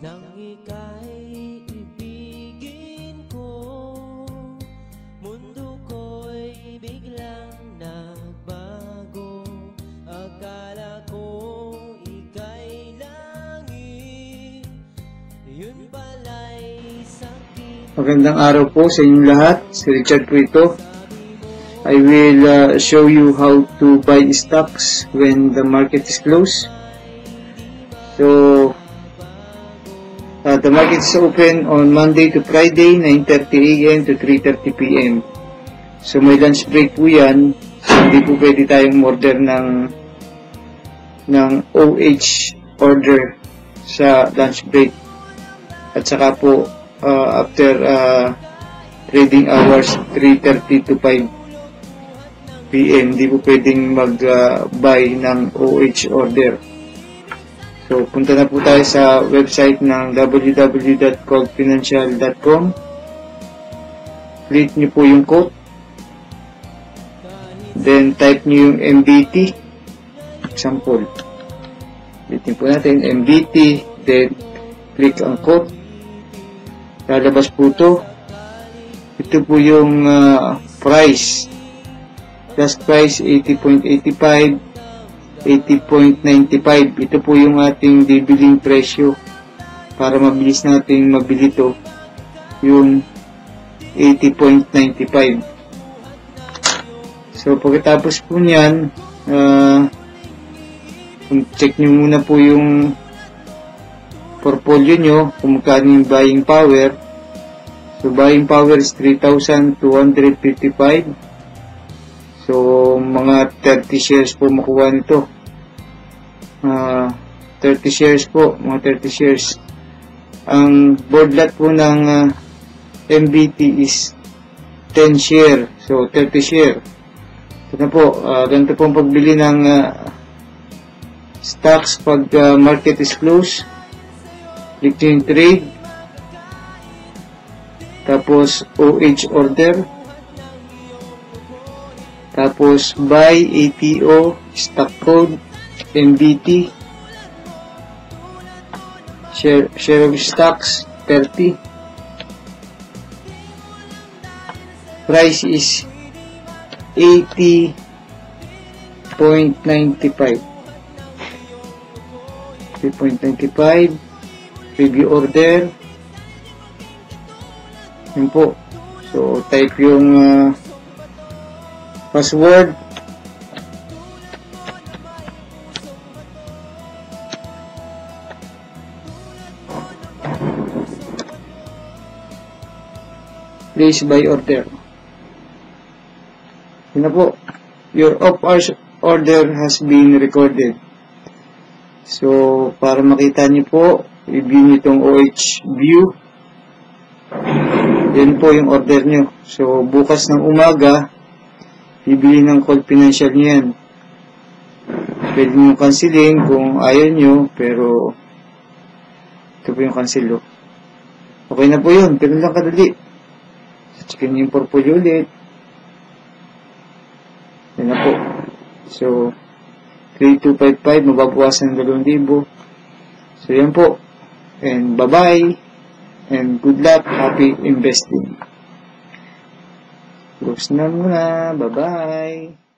Nang ika'y ibigin ko Mundo ko'y biglang nagbago Akala ko ika'y langit Yun pala'y sakit Magandang araw po sa inyong lahat. Si Richard po. I will uh, show you how to buy stocks when the market is closed. So, the market is open on Monday to Friday, 9.30 a.m. to 3.30 p.m. So, may lunch break po yan. So, hindi po pwede tayong order ng ng OH order sa lunch break. At saka po, uh, after uh, trading hours 3.30 to 5 p.m. Hindi po pwedeng mag-buy ng OH order. So, punta na po tayo sa website ng www.coldfinancial.com Click nyo po yung code. Then, type nyo yung MBT. Example. Click po natin, MBT. Then, click ang code lalabas po ito. Ito po yung uh, price. Last price 80.85, 80.95. Ito po yung ating bibiling presyo para mabilis nating mabili ito. Yung 80.95. So pagkatapos po niyan, uh, check nyo muna po yung portfolio nyo, kung magkano yung buying power. So, buying power is 3,255. So, mga 30 shares po makuha nito. Uh, 30 shares po, mga 30 shares. Ang board lot po ng uh, MBT is 10 share. So, 30 share. Ito na po, uh, ganito po ang pagbili ng uh, stocks pag uh, market is closed click yung trade tapos OH order tapos buy ATO stock code MBT share, share of stocks 30 price is 80.95 3.95 preview order. Yun po. So, type yung uh, password. Place by order. Yun po. Your off-hours order has been recorded. So, para makita niyo po, i-view nyo itong OH view. Yan po yung order nyo. So, bukas ng umaga, bibili ng call financial nyo yan. Pwede nyo cancelin kung ayaw nyo, pero ito po yung cancel. Okay na po yun. Pero lang kadali. Checkin nyo yung portfolio ulit. Yan na po. So, 3255, mababawasan ng 2,000. So, yan po. And bye-bye. And good luck. Happy investing. Close na muna. Bye-bye.